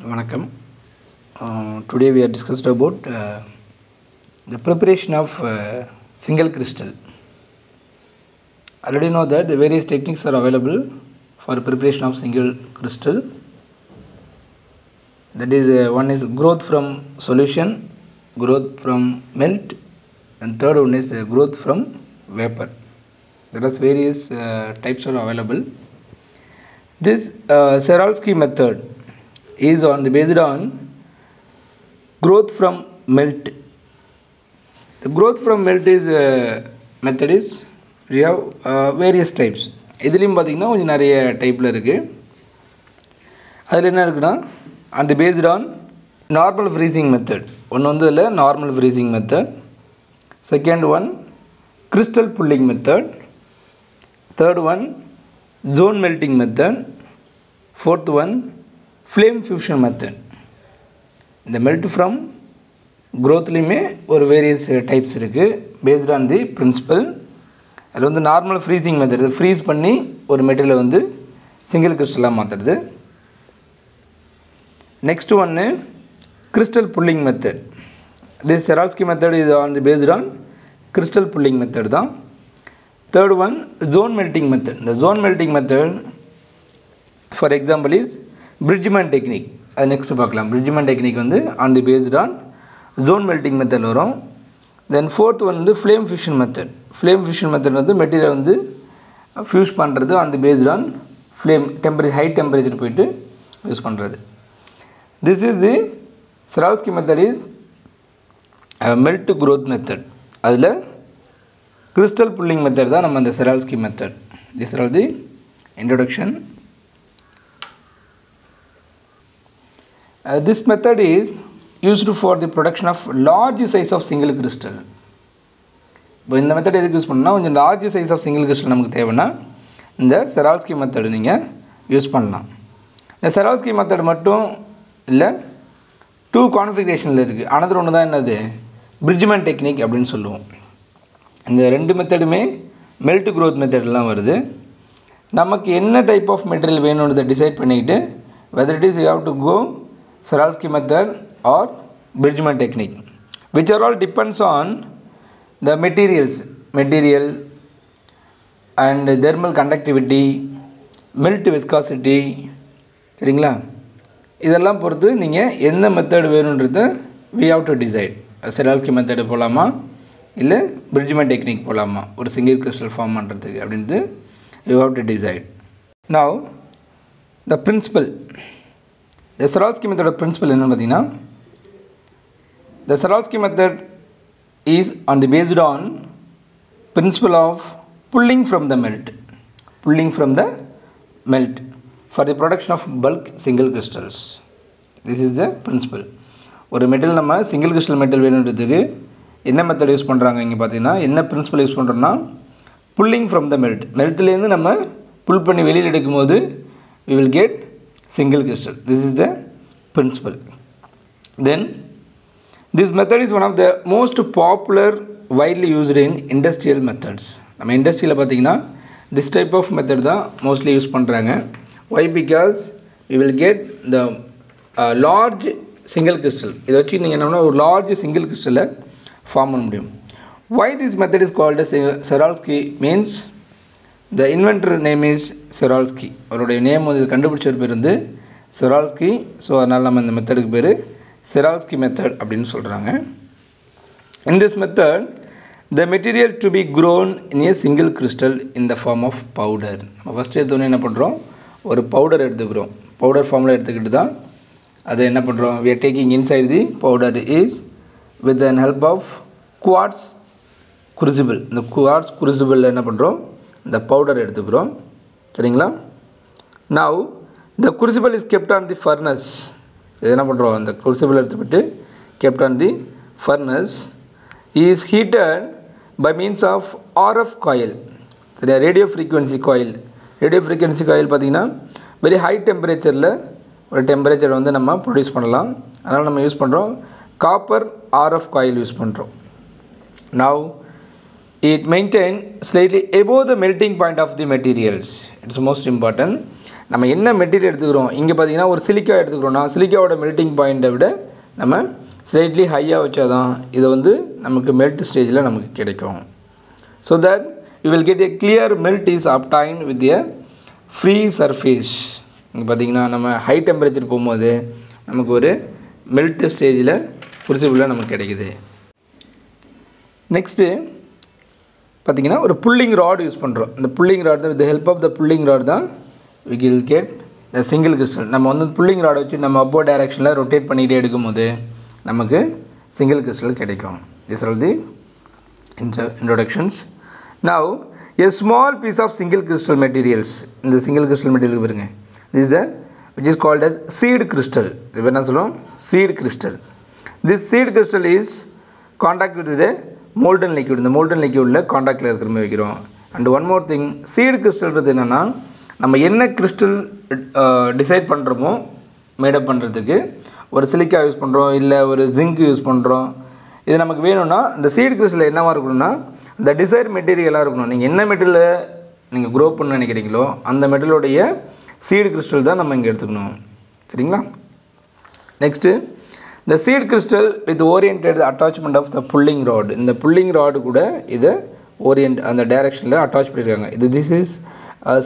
Vanakkam. Uh, today we are discussed about uh, the preparation of uh, single crystal. Already know that the various techniques are available for preparation of single crystal. That is, uh, one is growth from solution, growth from melt, and third one is uh, growth from vapor. There are various uh, types are available. This seralsky method is on the based on growth from melt. The growth from melt is uh, method is we have uh, various types. இதுலேயும் பார்த்தீங்கன்னா கொஞ்சம் நிறைய டைப்பில் இருக்குது அதில் என்ன இருக்குன்னா அந்த based on normal freezing method ஒன்று வந்து அதில் normal freezing method second one crystal pulling method third one zone melting method fourth one flame fusion method இந்த மெல்ட் ஃப்ரம் க்ரோத்லேயுமே ஒரு வேரியஸ் டைப்ஸ் இருக்குது பேஸ்ட் ஆன் தி பிரின்சிபல் அதில் வந்து normal freezing method freeze பண்ணி ஒரு மெட்டீரியலை வந்து சிங்கிள் கிறிஸ்டலாக மாற்றுறது நெக்ஸ்ட் ஒன்று crystal pulling method this Czochralski method இது on the based on crystal pulling method தான். Third one zone melting method இந்த zone melting method for example is Bridgman technique அது நெக்ஸ்ட்டு பார்க்கலாம். பிரிட்ஜ்மேன் டெக்னிக் வந்து on the based on zone melting method வரும். Then fourth one வந்து flame fusion method flame fusion method வந்து material வந்து fuse பண்ணுறது on the based on flame temperature high temperature போயிட்டு use பண்ணுறது this is the Czochralski method is melt growth method அதில் crystal pulling method தான் நம்ம அந்த Czochralski method this are the introduction Uh, this method is used for the production of large size of single crystal. இப்போ இந்த method எதுக்கு use பண்ணால் கொஞ்சம் large size of single crystal நமக்கு தேவைன்னா இந்த செரால்ஸ்கி மெத்தடு நீங்கள் யூஸ் பண்ணலாம். இந்த செரால்ஸ்கி மெத்தட் மட்டும் இல்லை டூ கான்ஃபிகரேஷனில் இருக்குது அனதர் ஒன்று தான் என்னது? பிரிட்ஜ்மேன் டெக்னிக் அப்படின்னு சொல்லுவோம். இந்த ரெண்டு மெத்தடுமே மெல்ட் க்ரோத் மெத்தட்லாம் வருது. நமக்கு என்ன டைப் ஆஃப் மெட்டீரியல் வேணுன்றதை டிசைட் பண்ணிக்கிட்டு whether it is you have to go Saralski method or Bridgman technique which are all depends on the materials material and thermal conductivity melt viscosity சரிங்களா? இதெல்லாம் பொறுத்து நீங்கள் எந்த method வேணுன்றத we have to decide Czochralski method போகலாமா இல்லை பிரிட்ஜ்மெண்ட் technique போகலாமா ஒரு single crystal form பண்ணுறதுக்கு அப்படின்ட்டு you have to decide now the principle இந்த செரால்ஸ்கி மெத்தடோட பிரின்சிபல் என்னென்னு பார்த்தீங்கன்னா the Czochralski method is on the based on principle of pulling from the melt pulling from the melt for the production of bulk single crystals this is the principle ஒரு metal நம்ம single crystal metal வேணுன்றதுக்கு என்ன method use பண்ணுறாங்க இங்கே பார்த்தீங்கன்னா என்ன principle use பண்ணுறோன்னா pulling from the melt மெல்ட்லேருந்து நம்ம புல் பண்ணி வெளியில் எடுக்கும்போது we will get single crystal. This is the principle. Then, this method is one of the most popular widely used in industrial methods. நம்ம இண்டஸ்ட்ரியில் பார்த்தீங்கன்னா திஸ் டைப் ஆஃப் மெத்தட் தான் mostly use பண்ணுறாங்க why because we will get the large single crystal இதை வச்சு நீங்கள் என்ன ஒரு லார்ஜ் சிங்கிள் கிறிஸ்டலை ஃபார்ம் பண்ண முடியும் why this method is called Czochralski means the inventor name is Czochralski அவருடைய நேம் வந்து கண்டுபிடிச்ச பேர் வந்து செரால்ஸ்கி ஸோ அதனால் நம்ம இந்த மெத்தடுக்கு பேர் செரால்ஸ்கி மெத்தட் அப்படின்னு சொல்கிறாங்க in this method the material to be grown in a single crystal in the form of powder நம்ம ஃபஸ்ட்டு எடுத்தோன்னே என்ன பண்ணுறோம் ஒரு பவுடர் எடுத்துக்கிறோம். பவுடர் ஃபார்மில் எடுத்துக்கிட்டு தான் அதை என்ன பண்ணுறோம் we are taking inside the powder is with an help of quartz crucible இந்த குவாட்ஸ் குருசிபிளில் என்ன பண்ணுறோம் இந்த பவுடர் எடுத்துக்கிறோம். சரிங்களா? Now the crucible is kept on the furnace இது என்ன பண்ணுறோம் அந்த குருசிபிள் எடுத்துக்கிட்டு kept on the furnace is heated by means of RF coil சரியா? Radio frequency coil radio frequency coil பார்த்திங்கன்னா வெரி ஹை டெம்பரேச்சரில் ஒரு டெம்பரேச்சர் வந்து நம்ம ப்ரொடியூஸ் பண்ணலாம். அதனால் நம்ம யூஸ் பண்ணுறோம் காப்பர் ஆர்எஃப் காயில் யூஸ் பண்ணுறோம் now it maintain slightly above the melting point of the materials. It's most important. நம்ம என்ன மெட்டீரியல் எடுத்துக்கிறோம்? இங்கே பார்த்தீங்கன்னா ஒரு சிலிக்கா எடுத்துக்கிறோம்னா சிலிக்காவோட மெல்ட்டிங் பாயிண்ட்டை விட நம்ம ஸ்லைட்லி ஹையாக வச்சா தான் இது வந்து நமக்கு மெல்ட் ஸ்டேஜில் நமக்கு கிடைக்கும். So that you will get a clear melt is obtain with a free surface இங்கே பார்த்தீங்கன்னா நம்ம ஹை டெம்பரேச்சர் போகும்போது நமக்கு ஒரு மெல்ட் ஸ்டேஜில் குருசிபிளில் நமக்கு கிடைக்குது. நெக்ஸ்ட்டு பார்த்தீங்கன்னா ஒரு புல்லிங் ராடு யூஸ் பண்ணுறோம் இந்த புல்லிங் ராட் தான் with help of the pulling rod தான் we will get the single crystal நம்ம வந்து புல்லிங் ராடை வச்சு நம்ம அப்போ டைரக்ஷனில் ரொட்டேட் பண்ணிகிட்டே எடுக்கும்போது நமக்கு சிங்கிள் கிறிஸ்டல் கிடைக்கும். This are the introductions now a small piece of single crystal materials இந்த சிங்கிள் கிறிஸ்டல் மெட்டீரியல் பாருங்க. This the which is called as seed crystal crystal. இது என்ன சொல்லுவோம்? Seed crystal this seed crystal is contact with the molten liquid இந்த molten லிக்யூடில் காண்டாக்டில் இருக்கிற மாதிரி வைக்கிறோம். And one more thing seed கிறிஸ்டல்ன்றது என்னென்னா நம்ம என்ன கிறிஸ்டல் டிசைட் பண்ணுறோமோ மேடப் பண்ணுறதுக்கு ஒரு சிலிக்கா யூஸ் பண்ணுறோம் இல்லை ஒரு ஜிங்க் யூஸ் பண்ணுறோம் இது நமக்கு வேணும்னா இந்த சீடு கிறிஸ்டல் என்னவாக இருக்கணும்னா இந்த டிசைர் மெட்டீரியலாக இருக்கணும். நீங்கள் என்ன மெட்டீரியலை நீங்கள் க்ரோ பண்ண நினைக்கிறீங்களோ அந்த மெட்டீரியலுடைய சீடு கிறிஸ்டல் தான் நம்ம இங்கே எடுத்துக்கணும். சரிங்களா? நெக்ஸ்ட்டு இந்த seed crystal with oriented attachment of the pulling rod இந்த புல்லிங் ராடு கூட இதை ஓரியன்ட் அந்த டைரெக்ஷனில் அட்டாச் பண்ணியிருக்காங்க இது this is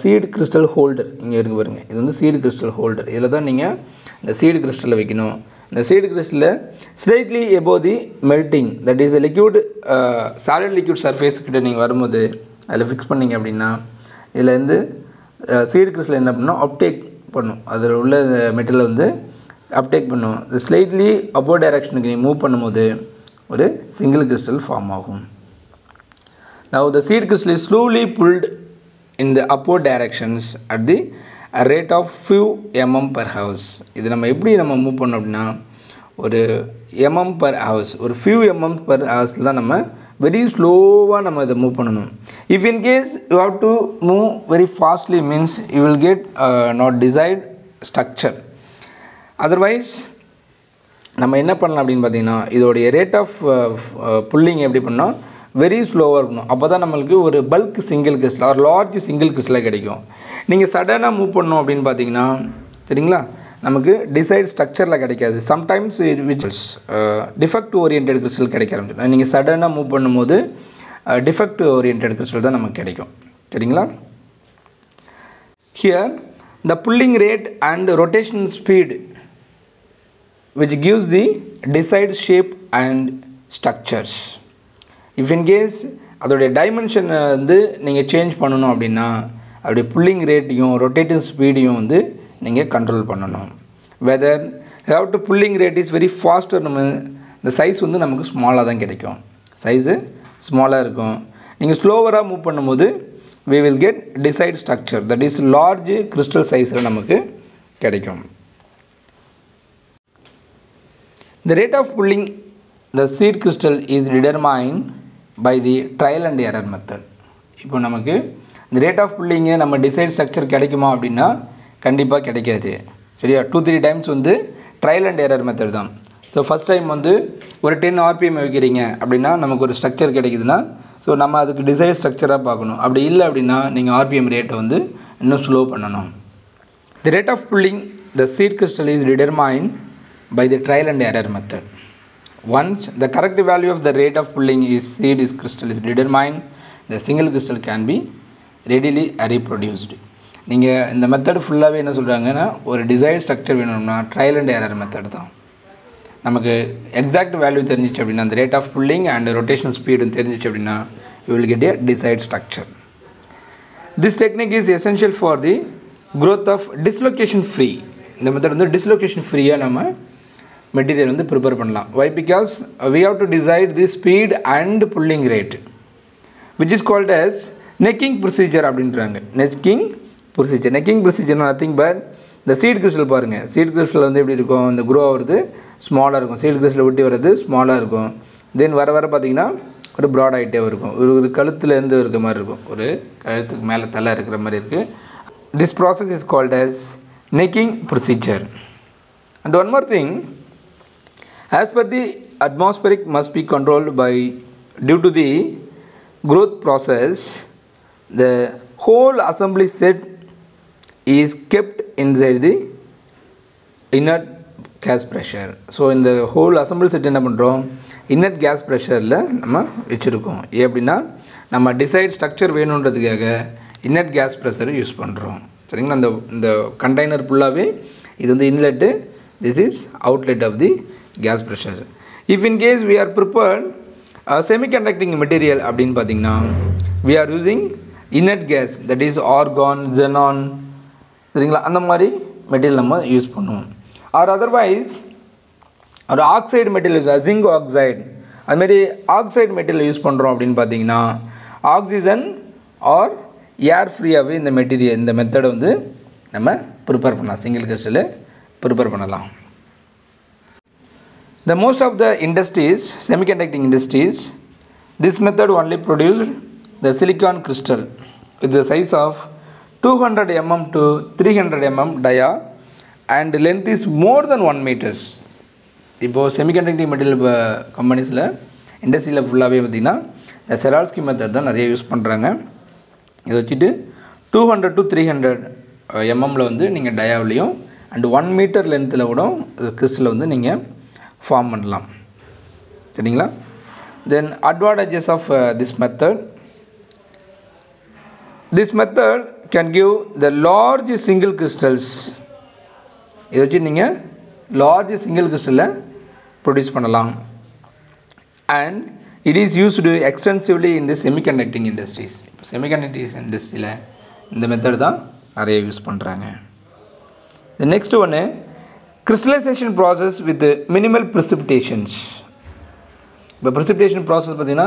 seed crystal holder இங்கே இருக்கு பாருங்கள் இது வந்து சீடு கிறிஸ்டல் ஹோல்டர் இதில் தான் நீங்கள் இந்த சீடு கிறிஸ்டலில் வைக்கணும். இந்த seed கிறிஸ்டலில் slightly above the melting that is liquid solid liquid surface கிட்ட நீங்கள் வரும்போது அதில் ஃபிக்ஸ் பண்ணீங்க அப்படின்னா இதில் uh, வந்து சீடு கிறிஸ்டல் என்ன பண்ணணும் அப்டேக் பண்ணும். அதில் உள்ள மெட்டீரியல் வந்து அப்டேக் பண்ணும் ஸ்லைட்லி அபோ டைரக்ஷனுக்கு நீ மூவ் பண்ணும்போது ஒரு சிங்கிள் கிறிஸ்டல் ஃபார்ம் ஆகும். Now the seed crystal is slowly pulled in the upward directions at the rate of few mm per இது நம்ம எப்படி நம்ம மூவ் பண்ணோம் அப்படின்னா ஒரு எம்எம் பர் ஹவர்ஸ் ஒரு ஃபியூ எம்எம் பர் hours தான் நம்ம வெரி ஸ்லோவாக நம்ம இதை மூவ் பண்ணணும். If in case you have to move very fastly means you will get not desired structure otherwise நம்ம என்ன பண்ணலாம் அப்படின்னு பார்த்தீங்கன்னா இதோடைய ரேட் ஆஃப் புல்லிங் எப்படி பண்ணோம் வெரி ஸ்லோவாக இருக்கணும். அப்போ தான் நம்மளுக்கு ஒரு பல்க் சிங்கிள் கிறிஸ்டில் ஒரு லார்ஜ் சிங்கிள் கிறிஸ்டில் கிடைக்கும். நீங்கள் சடனாக மூவ் பண்ணோம் அப்படின்னு பார்த்தீங்கன்னா சரிங்களா? நமக்கு டிசைட் ஸ்ட்ரக்சரில் கிடைக்காது. Sometimes which defect orient crystal கிடைக்க ஆரம்பிச்சிடும். நீங்கள் சடனாக மூவ் பண்ணும்போது டிஃபெக்ட் ஓரியன்ட் கிறிஸ்டல் தான் நமக்கு கிடைக்கும். சரிங்களா? Here the pulling rate and rotation speed which gives the desired shape and structures. If in case அதோடைய டைமென்ஷனை வந்து நீங்கள் சேஞ்ச் பண்ணணும் அப்படின்னா அதோடைய புல்லிங் ரேட்டையும் ரொட்டேட்டிங் ஸ்பீடையும் வந்து நீங்கள் கண்ட்ரோல் பண்ணணும். Whether have pulling rate is very faster நம்ம இந்த சைஸ் வந்து நமக்கு ஸ்மாலாக தான் கிடைக்கும். சைஸு ஸ்மாலாக இருக்கும். நீங்கள் ஸ்லோவராக மூவ் பண்ணும்போது we will get desired structure that is large crystal சைஸில் நமக்கு கிடைக்கும். The rate of pulling the seed crystal is determined by the trial and error method. இப்போ நமக்கு இந்த ரேட் ஆஃப் புல்லிங்கு நம்ம டிசைட் ஸ்ட்ரக்சர் கிடைக்குமா அப்படின்னா கண்டிப்பாக கிடைக்காது. சரியா? டூ த்ரீ டைம்ஸ் வந்து ட்ரையல் அண்ட் எரர் மெத்தட் தான். ஸோ ஃபஸ்ட் டைம் வந்து ஒரு டென் ஆர்பிஎம் வைக்கிறீங்க அப்படின்னா நமக்கு ஒரு ஸ்ட்ரக்சர் கிடைக்குதுன்னா ஸோ நம்ம அதுக்கு டிசைன் ஸ்ட்ரக்சராக பார்க்கணும். அப்படி இல்லை அப்படின்னா நீங்கள் ஆர்பிஎம் ரேட்டை வந்து இன்னும் ஸ்லோ பண்ணணும். The rate of pulling the seed crystal is determine by the trial and error method. Once the correct value of the rate of pulling is seed is crystal is determined, the single crystal can be readily reproduced. நீங்கள் இந்த method ஃபுல்லாகவே என்ன சொல்கிறாங்கன்னா ஒரு design structure வேணும்னா trial and error method தான் நமக்கு exact value தெரிஞ்சிச்சு அப்படின்னா அந்த rate of pulling and rotation ஸ்பீடும் தெரிஞ்சிச்சு அப்படின்னா you will get a desired structure this technique is essential for the growth of dislocation free இந்த மெத்தட் வந்து டிஸ்லொகேஷன் ஃப்ரீயாக நம்ம மெட்டீரியல் வந்து ப்ரிப்பேர் பண்ணலாம். Why because we have to desired the speed and pulling rate which is called as necking procedure அப்படின்றாங்க. Necking procedure necking procedure nothing but இந்த seed crystal பாருங்கள் seed crystal வந்து எப்படி இருக்கும்? இந்த குரோ ஆகிறது ஸ்மாலாக இருக்கும். சீட் கிறிஸ்டல் ஒட்டி வர்றது ஸ்மாலாக இருக்கும். தென் வர வர பார்த்திங்கன்னா ஒரு ப்ராட் ஆகிட்டே இருக்கும். ஒரு ஒரு கழுத்துலேருந்து இருக்க மாதிரி இருக்கும். ஒரு கழுத்துக்கு மேலே தலை இருக்கிற மாதிரி இருக்குது this process is called as necking procedure and one more thing as per the atmospheric must be controlled by due to the growth process the whole assembly set is kept inside the inert gas pressure. So இந்த whole assemble set என்ன பண்ணுறோம் inert case ப்ரெஷரில் நம்ம வச்சுருக்கோம். ஏன் அப்படின்னா நம்ம desired structure வேணுன்றதுக்காக இன்னட் கேஸ் ப்ரெஷரை யூஸ் பண்ணுறோம் சரிங்களா? அந்த இந்த கண்டெய்னர் ஃபுல்லாகவே இது வந்து inlet this is outlet of the gas pressure if in case we are prepared semiconducting material அப்படின்னு பார்த்தீங்கன்னா we are using inert gas that is argon xenon சரிங்களா? அந்த மாதிரி மெட்டீரியல் நம்ம யூஸ் பண்ணுவோம். ஆர் அதர்வைஸ் ஒரு ஆக்சைடு மெட்டீரியல் ஜிங்க் ஆக்சைடு அதுமாரி oxide material use பண்ணுறோம் அப்படின்னு பார்த்தீங்கன்னா ஆக்சிஜன் ஆர் ஏர் ஃப்ரீயாகவே இந்த மெட்டீரியல் இந்த மெத்தடை வந்து நம்ம ப்ரிப்பேர் பண்ணலாம். சிங்கிள் கிறிஸ்டலில் ப்ரிப்பேர் பண்ணலாம். The most of the industries, semiconducting industries, this method only produced the silicon crystal with the size of 200 mm to 300 mm dia and length is more than 1 meters. இப்போது semiconducting material கம்பெனிஸில் இண்டஸ்ட்ரியில் ஃபுல்லாகவே பார்த்திங்கன்னா இந்த Czochralski method தான் நிறைய use பண்ணுறாங்க இதை வச்சுட்டு two hundred to three hundred எம்எம்மில் வந்து நீங்கள் டயாவிலையும் அண்ட் ஒன் மீட்டர் லென்த்தில் கூட uh, கிறிஸ்டலை வந்து நீங்கள் ஃபார்ம் பண்ணலாம். சரிங்களா? Then advantages of this method this method can give the large single crystals இதை வச்சு நீங்கள் லார்ஜ் சிங்கிள் கிறிஸ்டலில் ப்ரொடியூஸ் பண்ணலாம். And it is used extensively in semiconducting industries இப்போ செமிகண்டக்டிங் இண்டஸ்ட்ரியில் இந்த மெத்தட் தான் நிறைய யூஸ் பண்ணுறாங்க த நெக்ஸ்ட் ஒன்று crystallization process with minimal precipitations. இப்போ ப்ரிசிபிடேஷன் ப்ராசஸ் பார்த்திங்கன்னா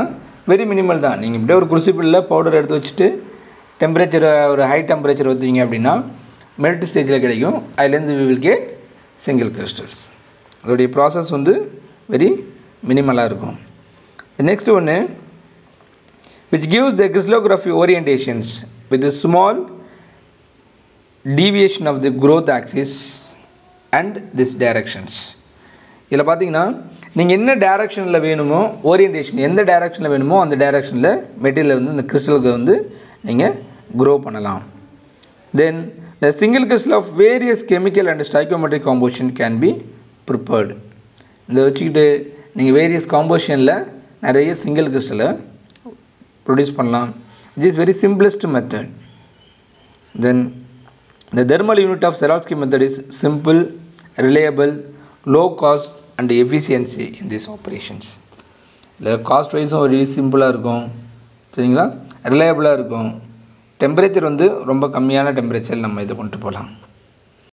வெரி மினிமல் தான். நீங்கள் இப்படியே ஒரு குருசிப்பிளில் பவுடர் எடுத்து வச்சுட்டு டெம்பரேச்சர் ஒரு ஹை டெம்பரேச்சர் வச்சுங்க அப்படின்னா மெல்ட் ஸ்டேஜில் கிடைக்கும். அதுலேருந்து we will get single crystals அதோடைய ப்ராசஸ் வந்து வெரி மினிமலாக இருக்கும். நெக்ஸ்ட் ஒன்று which gives the crystallography orientations with small deviation of the growth axis and this directions இதில் பார்த்தீங்கன்னா நீங்கள் என்ன டைரக்ஷனில் வேணுமோ ஓரியன்டேஷன் எந்த டைரக்ஷனில் வேணுமோ அந்த டைரக்ஷனில் மெட்டீரியல் வந்து இந்த கிறிஸ்டலுக்கு வந்து நீங்கள் க்ரோ பண்ணலாம். Then the single crystal of various chemical and stoichiometric composition can be prepared இதை வச்சுக்கிட்டு நீங்கள் வேரியஸ் காம்போசிஷனில் நிறைய சிங்கிள் கிறிஸ்டலை ப்ரொடியூஸ் பண்ணலாம். It is very simplest method then the thermal unit of Czochralski method is simple reliable, low cost and efficiency in these operations. இல்லை cost வைஸும் ஒரு சிம்பிளாக இருக்கும். சரிங்களா? ரிலையபிளாக இருக்கும். டெம்பரேச்சர் வந்து ரொம்ப கம்மியான டெம்பரேச்சர் நம்ம இதை கொண்டு போகலாம்.